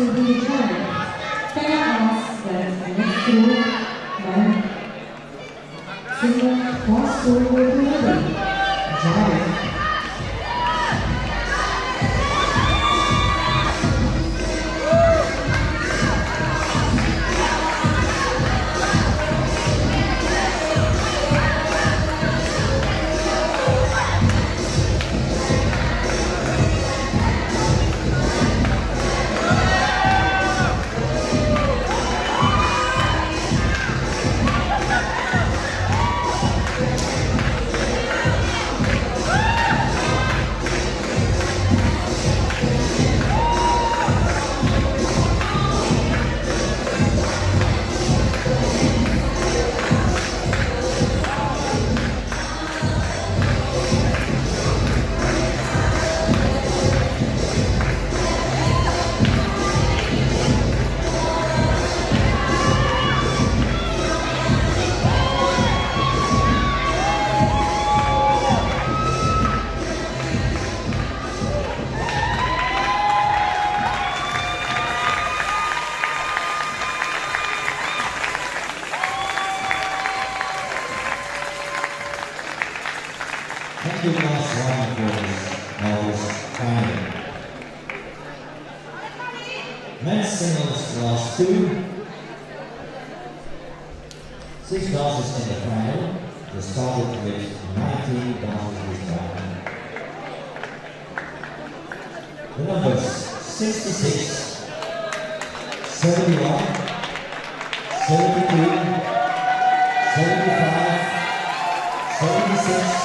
will be that? Drive. Thank you, last for. Men's singles last two. Six dances in the final. They started with 19 dances this time. The numbers 66, 71, 72, 75, 76,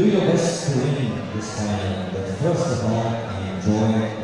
Do your best to win this final, but first of all, enjoy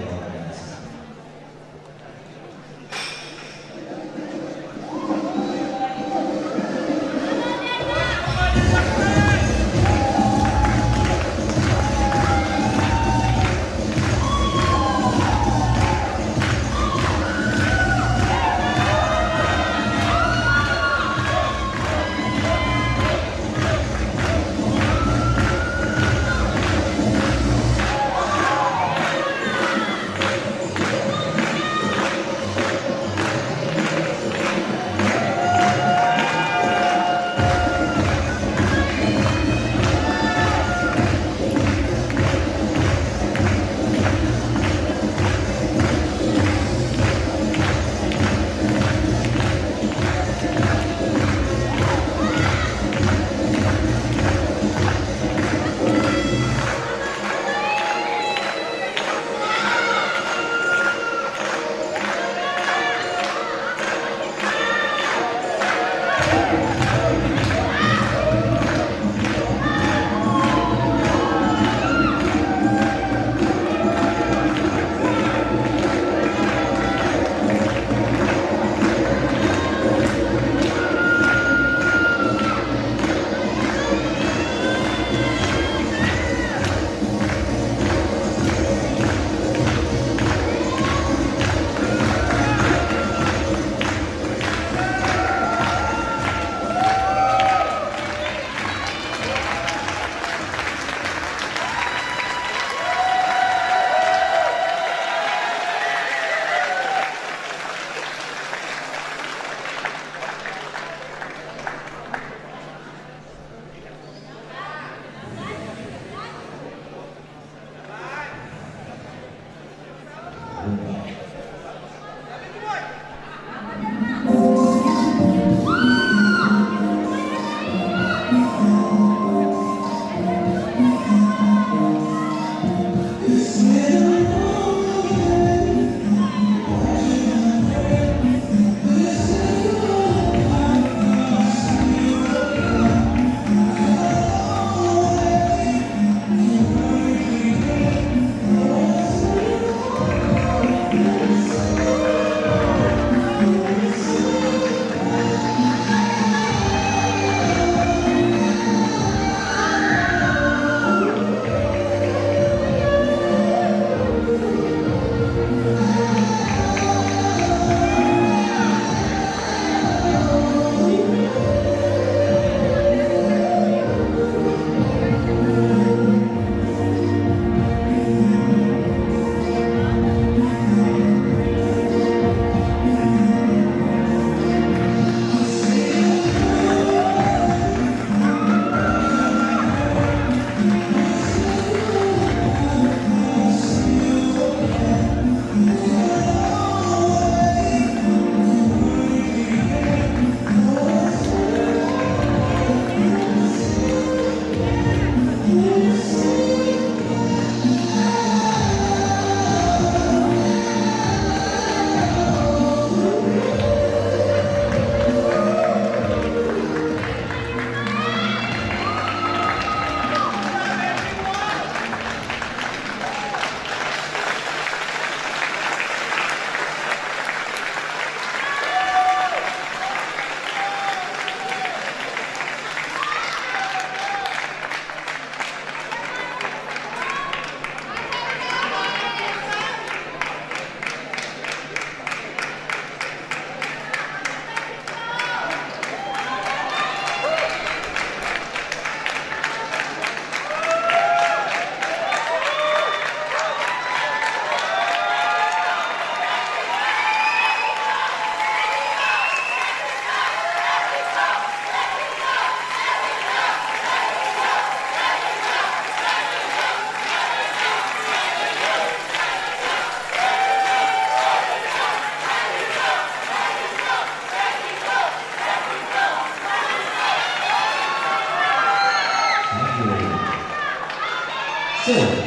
셋.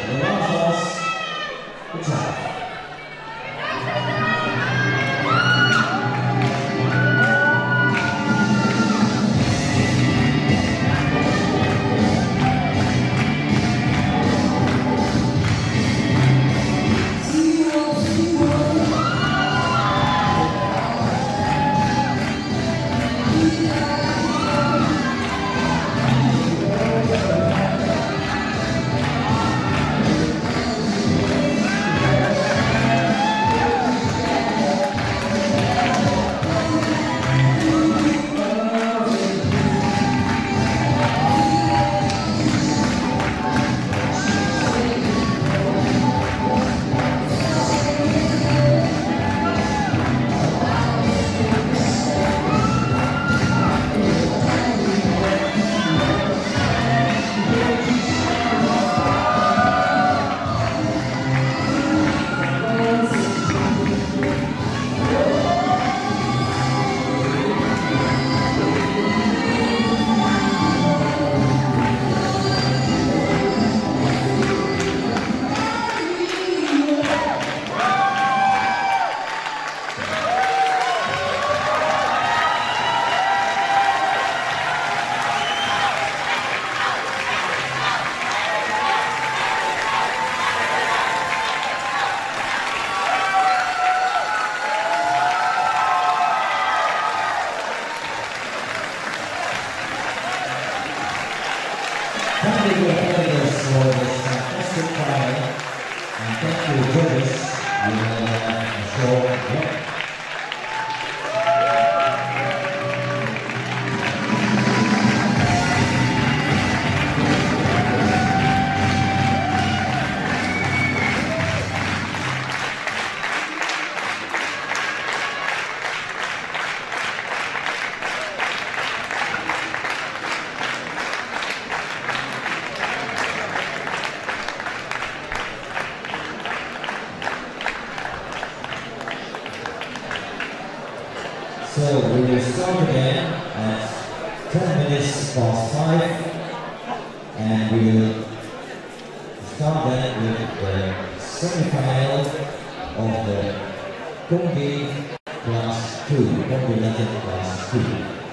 約2 0 0 0